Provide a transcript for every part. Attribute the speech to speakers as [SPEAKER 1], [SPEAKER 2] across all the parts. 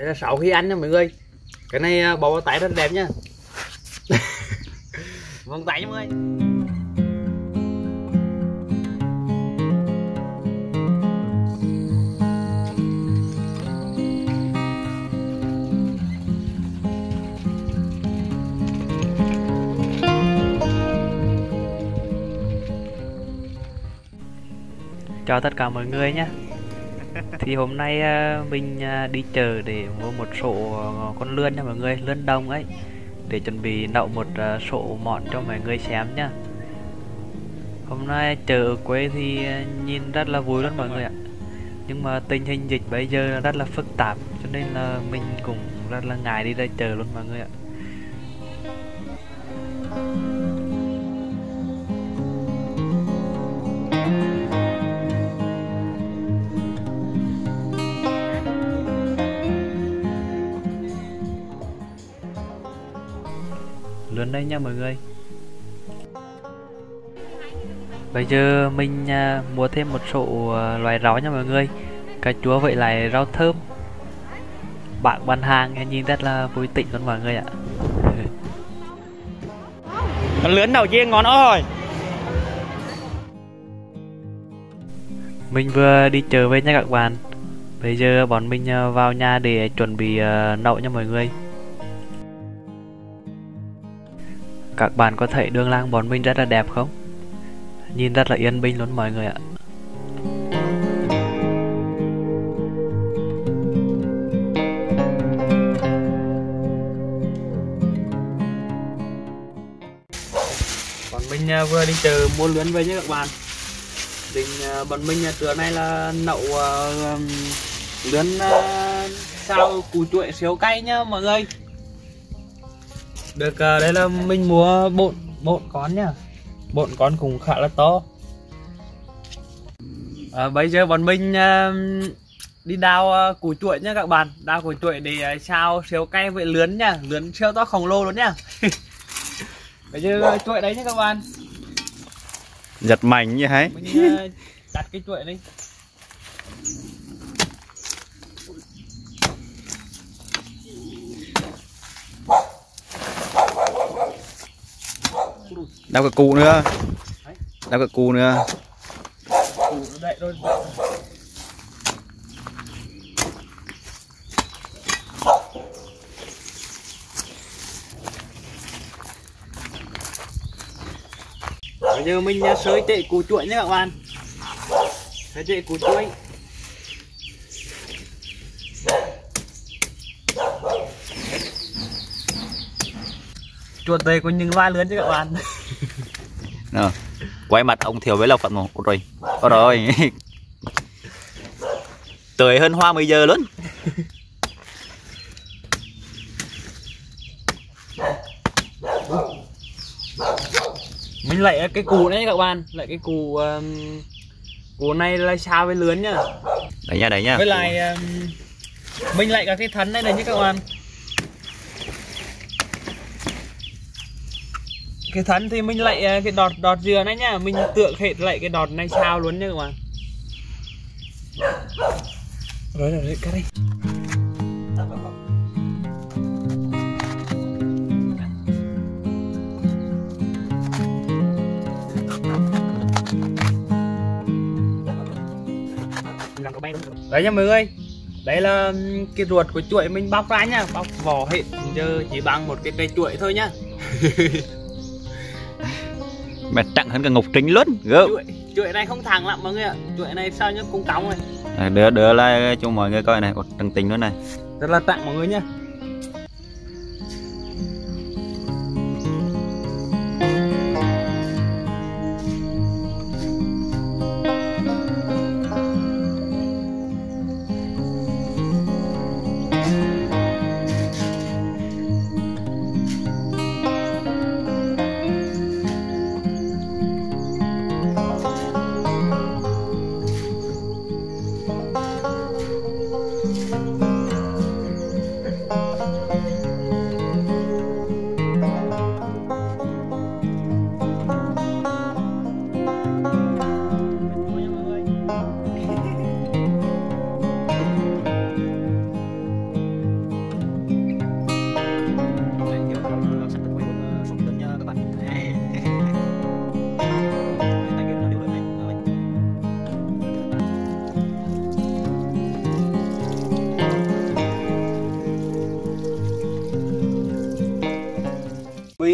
[SPEAKER 1] đây là sau khi ăn nha mọi người. Cái này à, bò tay rất đẹp nhá vòng tay nha mọi người.
[SPEAKER 2] Chào tất cả mọi người nhé thì hôm nay ờ, mình ờ, đi chợ để mua một số ờ, con lươn nha mọi người, lươn đông ấy. Để chuẩn bị nấu một số món cho mọi người xem nhá. Hôm nay chợ ở quê thì nhìn rất là vui luôn mọi người ạ. Nhưng mà tình hình dịch bây giờ rất là phức tạp, cho nên là mình cũng rất là ngại đi ra chợ luôn mọi người ạ. Luôn đây nha mọi người. Bây giờ mình à, mua thêm một số à, loài rau nha mọi người. Cà chua vậy lại rau thơm. Bạn bán hàng nhìn rất là vui tịnh luôn mọi người ạ.
[SPEAKER 1] Con lươn đầu tiên ngon ơi
[SPEAKER 2] Mình vừa đi chơi với nha các bạn. Bây giờ bọn mình à, vào nhà để chuẩn bị nấu nha mọi người Các bạn có thấy đường làng bọn mình rất là đẹp không? Nhìn rất là yên bình luôn mọi người ạ.
[SPEAKER 1] Bọn mình à, vừa đi chợ mua lươn về nhé các bạn. Định à, bọn mình à, trưa nay là nậu uh, lươn uh, sao củ chuỗi xíu cay nhá mọi người được uh, đây là mình mua bộn bộn con nhá. Bộn con cũng khá là to. À, bây giờ bọn mình uh, đi đào uh, củ chuỗi nhá các bạn. Đào củ chuỗi để sao xíu cay với lươn nhá. Lươn siêu to khổng lồ luôn nhá. Bây giờ chuỗi đấy nhá các bạn.
[SPEAKER 3] Giật mạnh như thế.
[SPEAKER 1] Mình đặt cái chuỗi đi
[SPEAKER 3] đau cái cụ nữa. Đau cái cụ nữa.
[SPEAKER 1] Ủ đậy thôi bây giờ mình à, sới tệ củ chuỗi nhé các bạn. Sới tệ củ chuỗi. Chuột đây có những loài lớn chứ các bạn.
[SPEAKER 3] Nào, quay mặt ông thiểu với lộc phận một rồi Ôi rồi tươi hơn hoa bây giờ luôn.
[SPEAKER 1] Mình lại cái củ này các bạn lại cái củ um, củ này là sao với lươn nhá.
[SPEAKER 3] Đấy nha đấy nha
[SPEAKER 1] với lại um, mình lại cả cái thân này này nhé các bạn cái thân thì mình lại ờ, cái đọt đọt dừa này nhá mình tượng hệt lại cái đọt này sao luôn nha các bạn. Rồi rồi cắt đi đấy nha mọi người. Đây là cái ruột của chuỗi mình bóc ra nhá bóc vỏ hết, giờ chỉ bằng một cái cây chuỗi thôi nhá
[SPEAKER 3] mẹ chặn hơn cả ngục trinh luôn gớm.
[SPEAKER 1] Chuỗi này không thẳng lắm mọi người ạ. Chuỗi này sao nhá cũng cong này
[SPEAKER 3] đưa đưa lại cho mọi người coi này một trần tình nữa này.
[SPEAKER 1] Rất là tặng mọi người nhá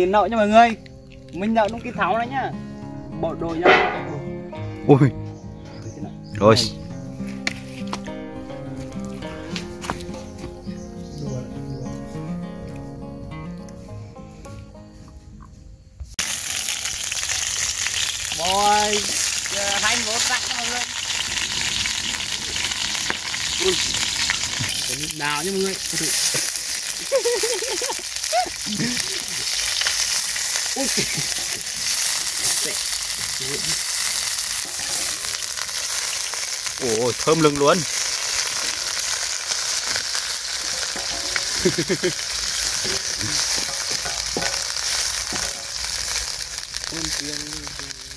[SPEAKER 1] bị nậu nha mọi người. Mình nậu đúng cái tháo này nhá. Bộ đồ ra.
[SPEAKER 3] Ui. Rồi.
[SPEAKER 1] Rồi, một rắc nha mọi người. Ui. Đào nha mọi người. Ui.
[SPEAKER 3] ôi thơm lưng luôn
[SPEAKER 1] Ôn tiếng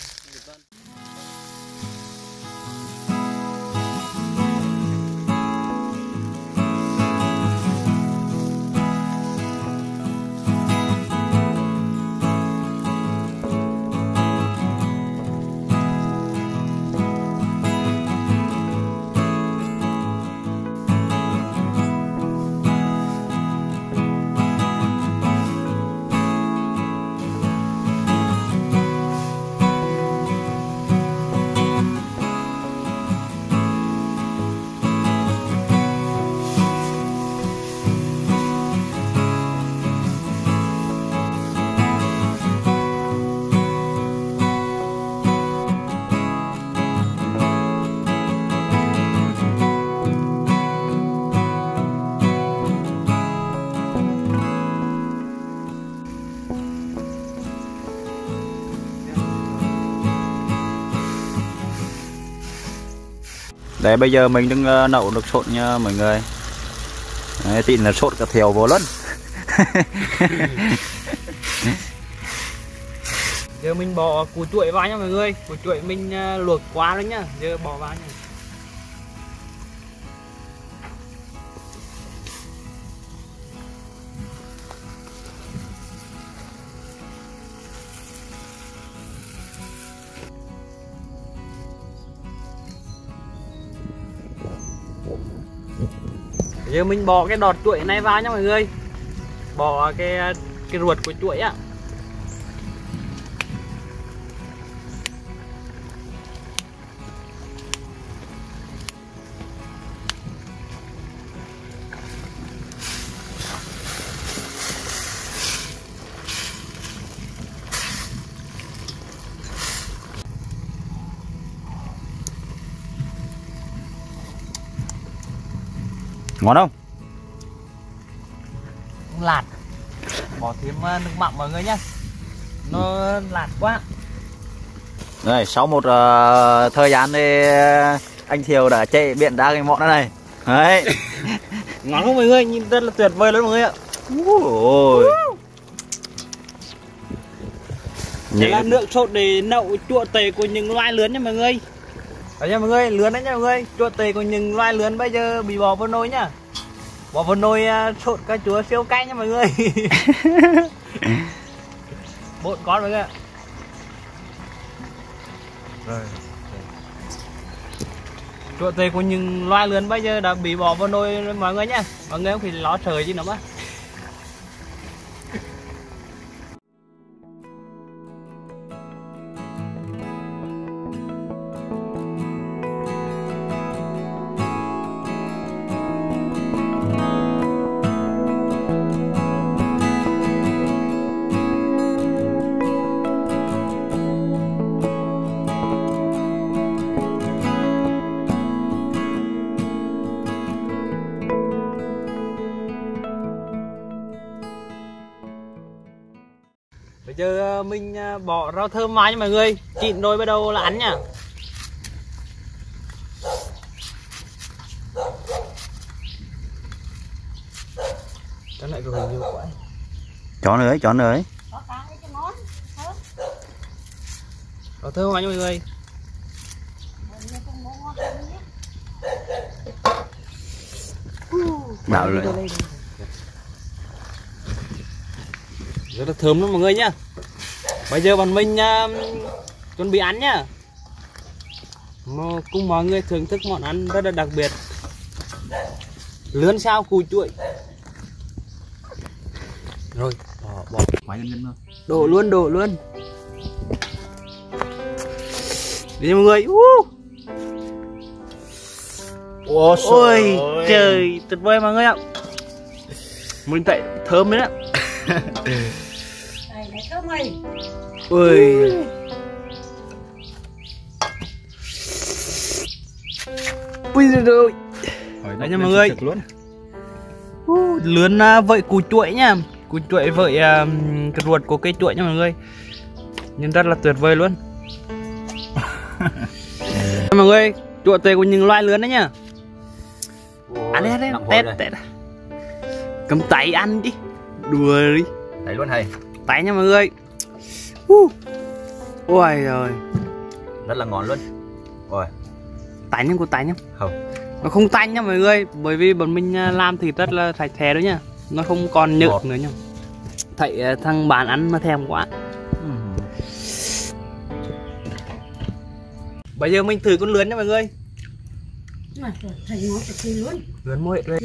[SPEAKER 3] Đấy bây giờ mình đang nậu nấu được sốt nha mọi người Đấy, tịn là sốt cả thiểu vô lớn
[SPEAKER 1] Giờ mình bỏ củ chuỗi vào nha mọi người. Củ chuỗi mình ờ, luộc quá đấy nhá. Giờ bỏ vào nha. Giờ mình bỏ cái đọt chuỗi này vào nha mọi người. Bỏ cái cái ruột của chuỗi á.
[SPEAKER 3] Ngon không?
[SPEAKER 1] lạt. Bỏ thêm ờ, nước mặn mọi người nhé nó lạt quá.
[SPEAKER 3] Đây, sau một ờ, thời gian thì ờ, anh Thiều đã chạy biện ra cái món này. Đấy.
[SPEAKER 1] Ngon không mọi người? Nhìn rất là tuyệt vời luôn mọi người ạ.
[SPEAKER 3] Ôi.
[SPEAKER 1] Đây là nước sốt để nậu chua tề của những loài lớn nha mọi người Đấy nha mọi người, lớn đấy nha mọi người. Chua tề của những loài lớn bây giờ bị bỏ vào nồi nhá Bỏ vào nồi ờ, sốt cà chua siêu cay nha mọi người. Bộn con mọi người ạ. Rồi. Chua tề của những loài lớn bây giờ đã bị bỏ vào nồi mọi người nhá Mọi người không phải lo sợ gì nữa mà mình ờ, bỏ rau thơm vào nha mọi người. Chịn rồi bắt đầu là ăn nha. Cái này rồi nhiều quá.
[SPEAKER 3] Chọn nữa, chọn nữa
[SPEAKER 1] Rau thơm vào nha mọi người.
[SPEAKER 3] Bảo rồi.
[SPEAKER 1] Rất là thơm luôn mọi người nhá Bây giờ bọn mình uh, chuẩn bị ăn nhá. Cùng mọi người thưởng thức món ăn rất là đặc biệt. Lươn sao củ chuỗi. Rồi, bỏ
[SPEAKER 3] bỏ nhân nhân thôi.
[SPEAKER 1] Đổ luôn đổ luôn. Đi mọi người. Uh.
[SPEAKER 3] Ôi,
[SPEAKER 1] ôi trời tuyệt vời mọi người ạ. Mình thấy thơm đấy ạ.
[SPEAKER 4] Này, này thơm ơi.
[SPEAKER 1] Ui ui rồi rồi. Đấy nha mọi người.
[SPEAKER 3] luôn.
[SPEAKER 1] Uh, lươn uh, vợi củ chuỗi nha. Củ chuỗi vợi uh, cái ruột của cây chuỗi nha mọi người. Nhìn rất là tuyệt vời luôn. Mọi người chuột tề của những loại lươn đấy nhá ăn đi ăn đi tết tết. Cầm tay ăn đi. Đùa đi.
[SPEAKER 3] Đấy luôn hay
[SPEAKER 1] tay nha mọi người uh. ôi rồi.
[SPEAKER 3] Rất là ngon luôn. Rồi
[SPEAKER 1] tay nhá của tay nhá.
[SPEAKER 3] Không.
[SPEAKER 1] Nó không tanh nha mọi người bởi vì bọn mình à, làm thịt rất là sạch sẽ đó nha nó không còn
[SPEAKER 3] Ngọt.
[SPEAKER 1] nữa nha thấy à, thằng bạn ăn mà thèm quá. Bây giờ mình thử con lươn nha mọi người.
[SPEAKER 4] Thầy
[SPEAKER 1] lươn. Môi
[SPEAKER 4] đó.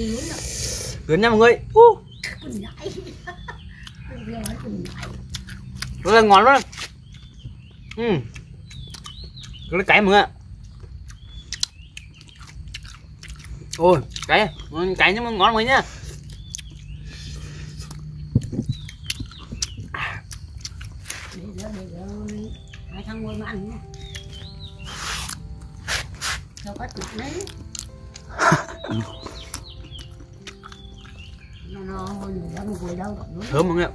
[SPEAKER 1] lươn nha mọi người. Uh, rất là ngon luôn ừ rất là cái mọi người ôi cái cay cái nhưng mà ngon mọi người nhá thơm mọi người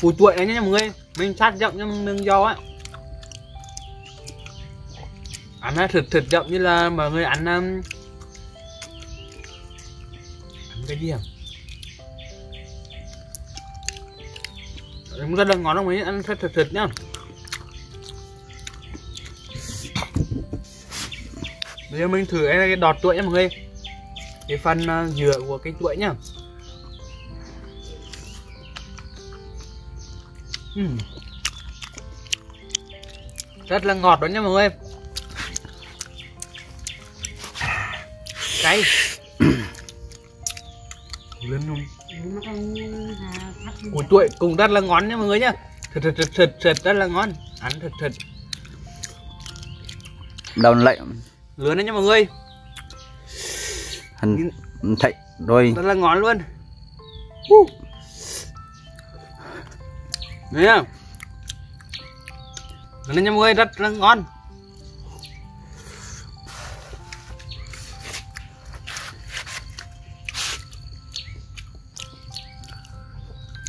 [SPEAKER 1] củ chuỗi đấy nha mọi người. Mình sát rộng cho nương giò á. Ăn nó thịt thịt rộng như là mọi người ăn um, ăn cái gì à? hả Đúng rất là ngon không mình ăn thịt thịt thịt nhá. Bây giờ mình thử cái đọt chuỗi nha mọi người cái phần uh, dừa của cái chuỗi nhá. Rất là ngọt đó nha mọi người. Cay. Lên không?
[SPEAKER 4] Nó còn à, thắt
[SPEAKER 1] củ chuỗi cũng rất là ngon nha mọi người nhá. Thịt thịt thịt thịt thịt rất là ngon. Ăn thịt thịt.
[SPEAKER 3] Đầu lại
[SPEAKER 1] lươn đấy nha mọi người
[SPEAKER 3] hành thấy rồi.
[SPEAKER 1] Rất là ngon luôn. Uh. Đấy lươn đấy nha mọi người rất là ngon.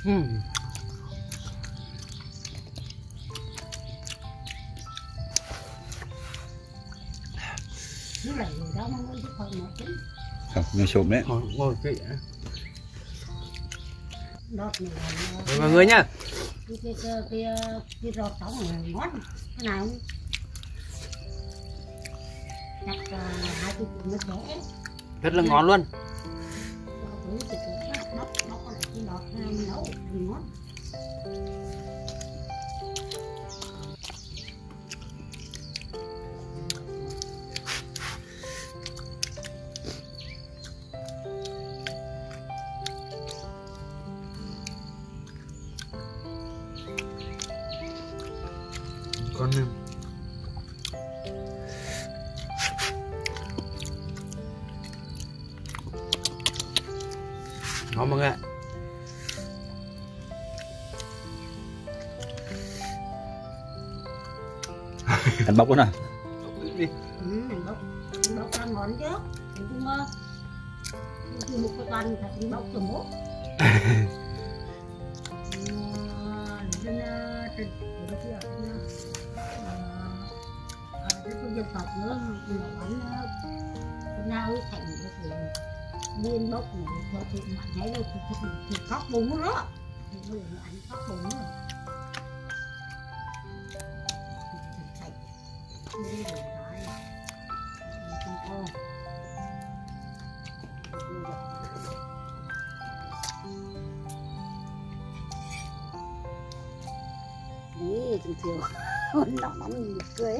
[SPEAKER 1] Ừm.
[SPEAKER 4] Không
[SPEAKER 3] nghe sụp đấy.
[SPEAKER 1] Ngồi ngồi kỹ
[SPEAKER 4] Đọt này là
[SPEAKER 1] Rồi mọi người nhá.
[SPEAKER 4] Cái cái cái rọt này ngon cái nào trẻ
[SPEAKER 1] rất là ngon luôn
[SPEAKER 4] nấu thì ngon
[SPEAKER 1] con mọi người ạ
[SPEAKER 3] hành bóc luôn à
[SPEAKER 1] đi
[SPEAKER 4] ừ, mình bóc. Mình bóc ra ngon chứ. Mình cũng mơ một cái toàn phải mình bóc từ mốt trên cái cái dân tộc nữa mình bánh nó nào thành cái liên bốc này thôi thì bạn thấy đâu thì thì thì khóc bún đó thì người anh khóc bún rồi Thành. Đi rồi đấy. Không nó nóng nhìn cười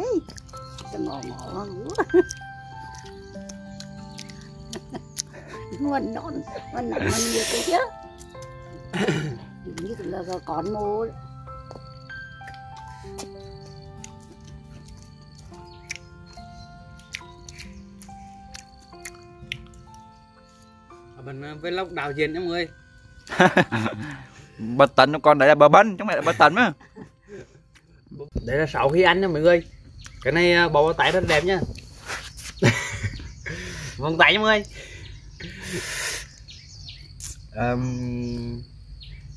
[SPEAKER 4] cho ngồi ngồi ngủ. Nguồn đón nguồn mình nhiều cái chứ. Như là con mô
[SPEAKER 1] mình vlog đào nha mọi người
[SPEAKER 3] bờ tấn con đấy là bờ bân chứ không phải là bờ tấn mà
[SPEAKER 1] đây là sáu khi ăn nha mọi người. Cái này bò bò tay rất đẹp nhá vòng tay nha mọi người. Um,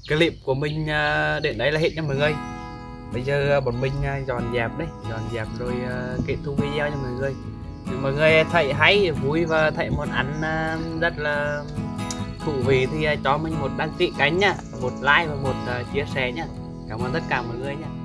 [SPEAKER 1] clip của mình à, đến đây là hết nha mọi người. Bây giờ à, bọn mình à, dọn dẹp đấy. Dọn dẹp rồi kết thúc video nha mọi người. Mọi người thấy hay vui và thấy món ăn rất là thú vị thì cho mình một đăng ký kênh nhá một like và một chia sẻ nhá cảm ơn tất cả mọi người nhé